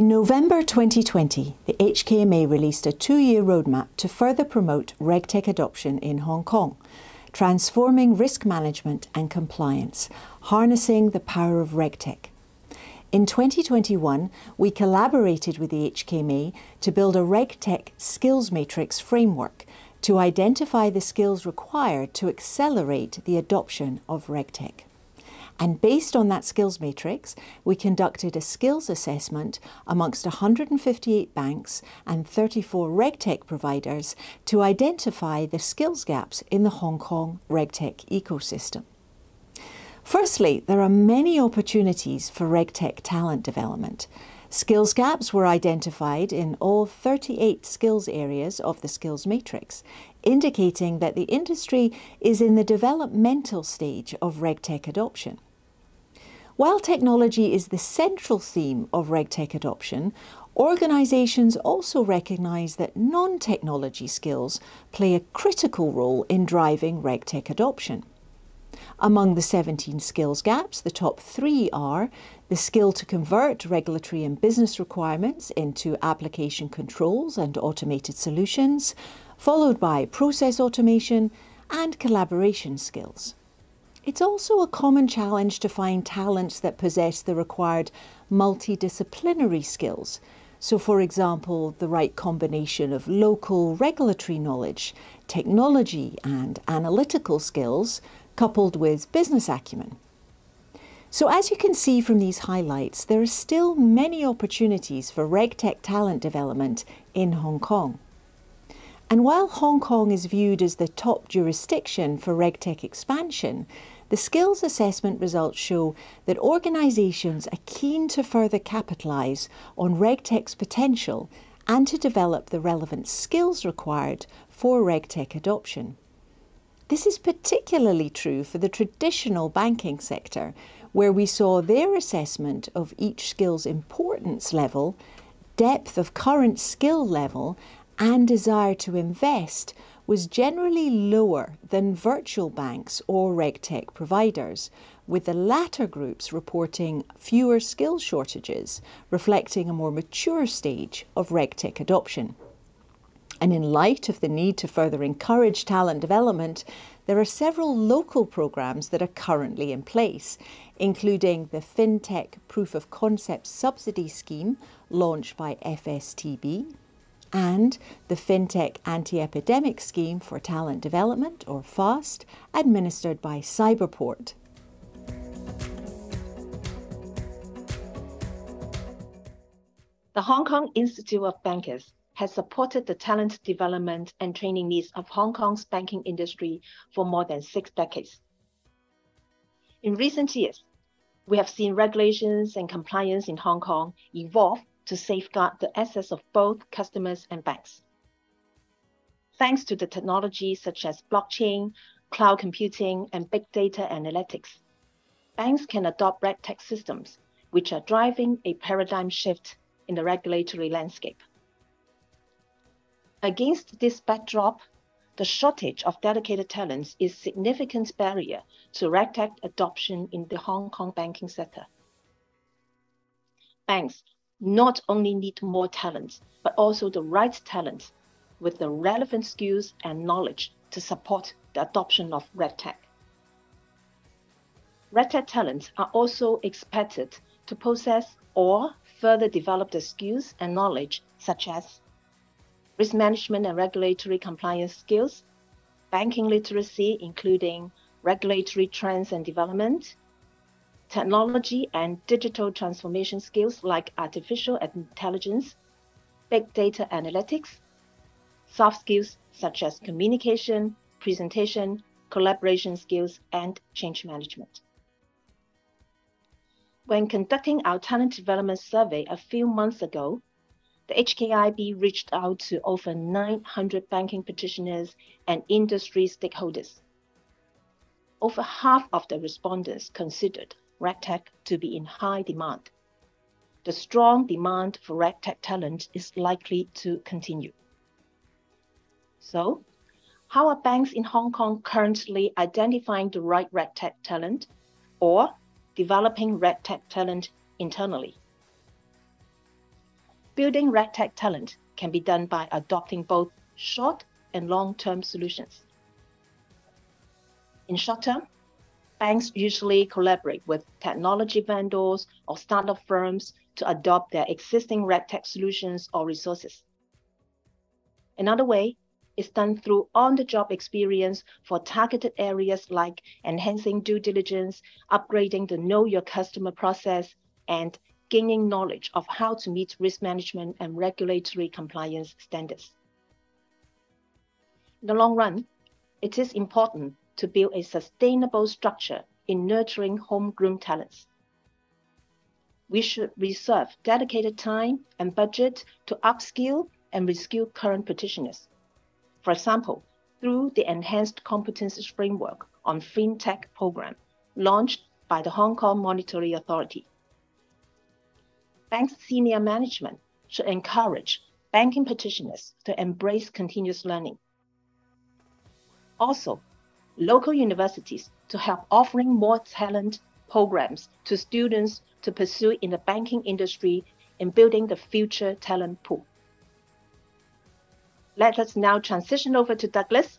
In November 2020, the HKMA released a two year roadmap to further promote RegTech adoption in Hong Kong, transforming risk management and compliance, harnessing the power of RegTech. In 2021, we collaborated with the HKMA to build a RegTech skills matrix framework to identify the skills required to accelerate the adoption of RegTech. And based on that skills matrix, we conducted a skills assessment amongst 158 banks and 34 RegTech providers to identify the skills gaps in the Hong Kong RegTech ecosystem. Firstly, there are many opportunities for RegTech talent development. Skills gaps were identified in all 38 skills areas of the skills matrix, indicating that the industry is in the developmental stage of RegTech adoption. While technology is the central theme of RegTech adoption, organisations also recognise that non-technology skills play a critical role in driving RegTech adoption. Among the 17 skills gaps, the top three are the skill to convert regulatory and business requirements into application controls and automated solutions, followed by process automation and collaboration skills. It's also a common challenge to find talents that possess the required multidisciplinary skills. So, for example, the right combination of local regulatory knowledge, technology, and analytical skills, coupled with business acumen. So, as you can see from these highlights, there are still many opportunities for RegTech talent development in Hong Kong. And while Hong Kong is viewed as the top jurisdiction for RegTech expansion, the skills assessment results show that organisations are keen to further capitalise on RegTech's potential and to develop the relevant skills required for RegTech adoption. This is particularly true for the traditional banking sector, where we saw their assessment of each skill's importance level, depth of current skill level, and desire to invest was generally lower than virtual banks or RegTech providers, with the latter groups reporting fewer skill shortages, reflecting a more mature stage of RegTech adoption. And in light of the need to further encourage talent development, there are several local programs that are currently in place, including the FinTech Proof of Concept Subsidy Scheme launched by FSTB, and the FinTech Anti Epidemic Scheme for Talent Development, or FAST, administered by Cyberport. The Hong Kong Institute of Bankers has supported the talent development and training needs of Hong Kong's banking industry for more than six decades. In recent years, we have seen regulations and compliance in Hong Kong evolve to safeguard the assets of both customers and banks. Thanks to the technologies such as blockchain, cloud computing, and big data analytics, banks can adopt RegTech systems, which are driving a paradigm shift in the regulatory landscape. Against this backdrop, the shortage of dedicated talents is a significant barrier to RegTech adoption in the Hong Kong banking sector. Banks not only need more talent, but also the right talent with the relevant skills and knowledge to support the adoption of RegTech. RegTech talents are also expected to possess or further develop the skills and knowledge such as risk management and regulatory compliance skills, banking literacy, including regulatory trends and development, technology and digital transformation skills like artificial intelligence, big data analytics, soft skills such as communication, presentation, collaboration skills, and change management. When conducting our talent development survey a few months ago, the HKIB reached out to over 900 banking practitioners and industry stakeholders. Over half of the respondents considered RegTech to be in high demand. The strong demand for RegTech talent is likely to continue. So, how are banks in Hong Kong currently identifying the right RegTech talent or developing RegTech talent internally? building RegTech talent can be done by adopting both short and long-term solutions. In short term, banks usually collaborate with technology vendors or startup firms to adopt their existing RegTech solutions or resources. Another way is done through on-the-job experience for targeted areas like enhancing due diligence, upgrading the know your customer process, and gaining knowledge of how to meet risk management and regulatory compliance standards. In the long run, it is important to build a sustainable structure in nurturing homegrown talents. We should reserve dedicated time and budget to upskill and reskill current practitioners. For example, through the Enhanced Competencies Framework on FinTech program launched by the Hong Kong Monetary Authority. Bank's senior management should encourage banking practitioners to embrace continuous learning. Also, local universities to help offering more talent programs to students to pursue in the banking industry and building the future talent pool. Let us now transition over to Douglas,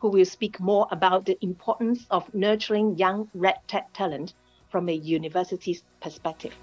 who will speak more about the importance of nurturing young RegTech talent from a university's perspective.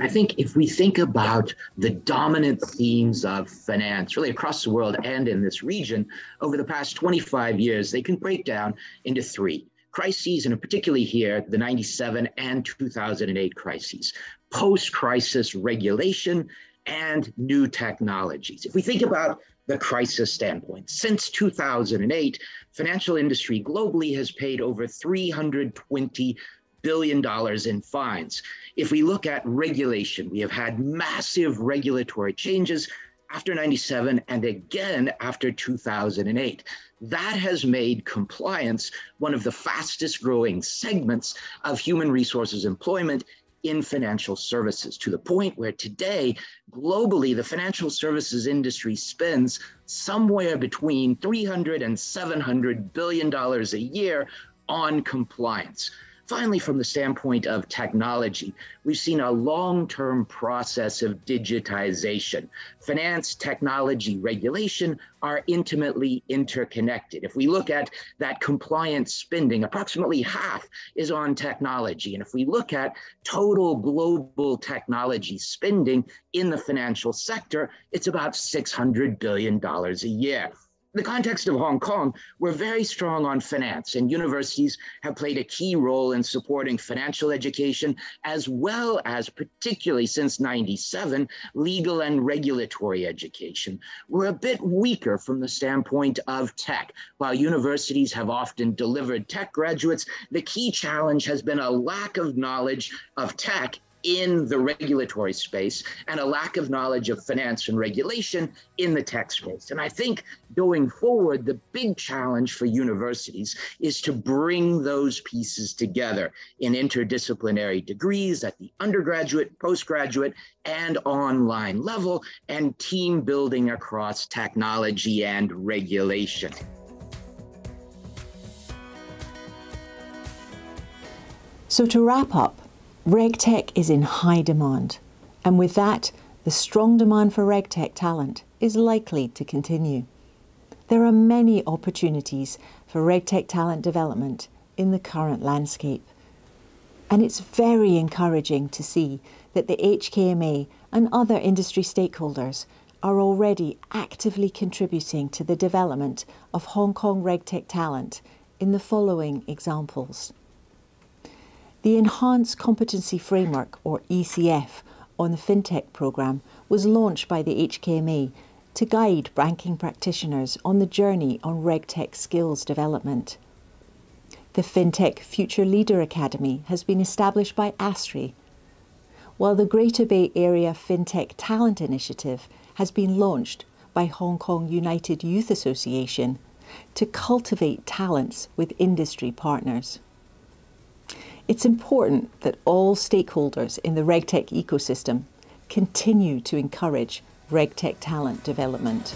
I think if we think about the dominant themes of finance, really across the world and in this region, over the past 25 years, they can break down into three crises, and particularly here, the 97 and 2008 crises, post crisis regulation, and new technologies. If we think about the crisis standpoint, since 2008, financial industry globally has paid over 320 billion dollars in fines. If we look at regulation, we have had massive regulatory changes after 97 and again after 2008. That has made compliance one of the fastest growing segments of human resources employment in financial services to the point where today, globally, the financial services industry spends somewhere between 300 and 700 billion dollars a year on compliance. Finally, from the standpoint of technology, we've seen a long-term process of digitization. Finance, technology, regulation are intimately interconnected. If we look at that compliance spending, approximately half is on technology. And if we look at total global technology spending in the financial sector, it's about $600 billion a year the context of Hong Kong, we're very strong on finance, and universities have played a key role in supporting financial education, as well as, particularly since 97, legal and regulatory education. We're a bit weaker from the standpoint of tech. While universities have often delivered tech graduates, the key challenge has been a lack of knowledge of tech in the regulatory space and a lack of knowledge of finance and regulation in the tech space. And I think going forward, the big challenge for universities is to bring those pieces together in interdisciplinary degrees at the undergraduate, postgraduate, and online level, and team building across technology and regulation. So, to wrap up, RegTech is in high demand, and with that, the strong demand for RegTech talent is likely to continue. There are many opportunities for RegTech talent development in the current landscape. And it's very encouraging to see that the HKMA and other industry stakeholders are already actively contributing to the development of Hong Kong RegTech talent in the following examples. The Enhanced Competency Framework, or ECF, on the FinTech programme was launched by the HKMA to guide banking practitioners on the journey on RegTech skills development. The FinTech Future Leader Academy has been established by ASTRI, while the Greater Bay Area FinTech Talent Initiative has been launched by Hong Kong United Youth Association to cultivate talents with industry partners. It's important that all stakeholders in the RegTech ecosystem continue to encourage RegTech talent development.